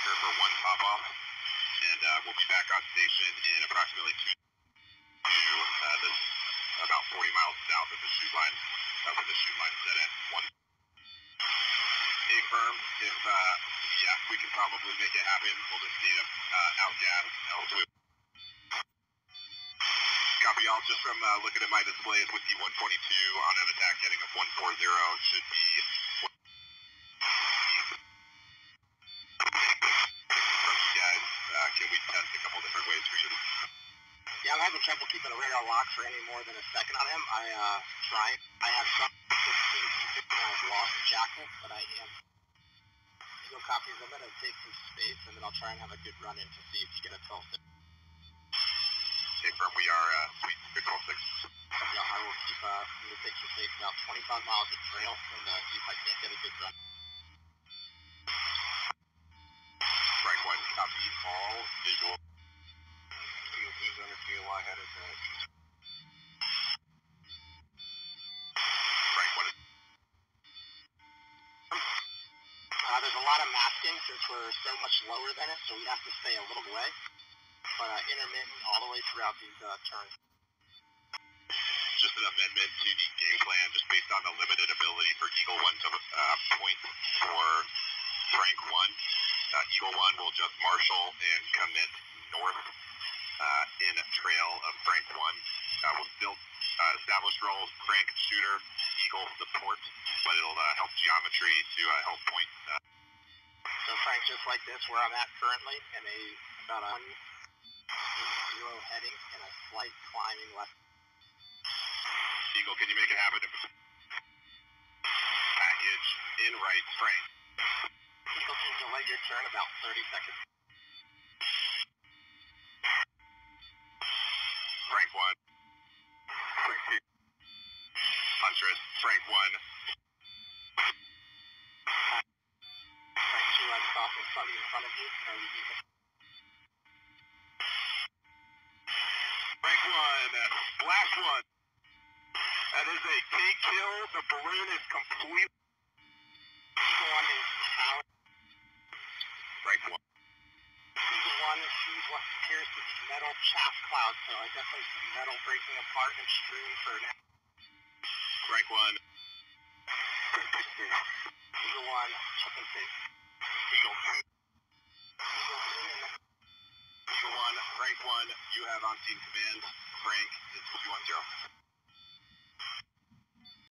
for one pop off, and uh, we'll be back on station in approximately two. two uh, this, about 40 miles south of the shoot line, uh, where the shoot line set at one. A firm, if uh, yeah, we can probably make it happen. We'll just need a uh, outgas L2. Copy all. Just from uh, looking at my displays with the 122 on an attack heading of 140 should be from you guys. Uh, can we test a couple different ways for you? Yeah, I'm having trouble keeping the radar locked for any more than a second on him. I uh tried. I have some 15, 15 I've lost Jackal, but I am Eagle copies. I'm gonna take some space and then I'll try and have a good run in to see if you get a 12 6. Okay, firm. We are uh, sweet. Control six. Yeah, I will keep uh take some space about 25 miles of trail and uh, see if I can't get a good run. Frank one. Copy all. Visual. Eagle 2's under COI headed uh, east. Frank one. Uh, there's a lot of masking since we're so much lower than it, so we have to stay a little away. But uh, intermittent all the way throughout these uh, turns. just an amendment to the game plan just based on the limited ability for Eagle 1 to uh, point for Frank 1. Uh, Eagle 1 will just marshal and commit north uh, in a trail of Frank 1. Uh, we'll still uh, establish roles Frank shooter, Eagle support, but it'll uh, help geometry to uh, help point. Uh, So Frank, just like this, where I'm at currently, and a about a zero heading and a slight climbing left. Eagle, can you make it happen? Package in right, Frank. Eagle can delay your turn about 30 seconds. Frank 1. Frank 2. Huntress, Frank 1. Frank two, I'm stopping somebody in front of you. And you can Frank 1. Splash 1. That is a take kill. The balloon is complete. Eagle one is what appears to be metal chaff clouds, so I definitely see metal breaking apart and strewn for now. Frank 1. Eagle one, check and safe. Eagle 2. Eagle two, and Eagle 1. Frank 1. You have on scene command. Frank is 210.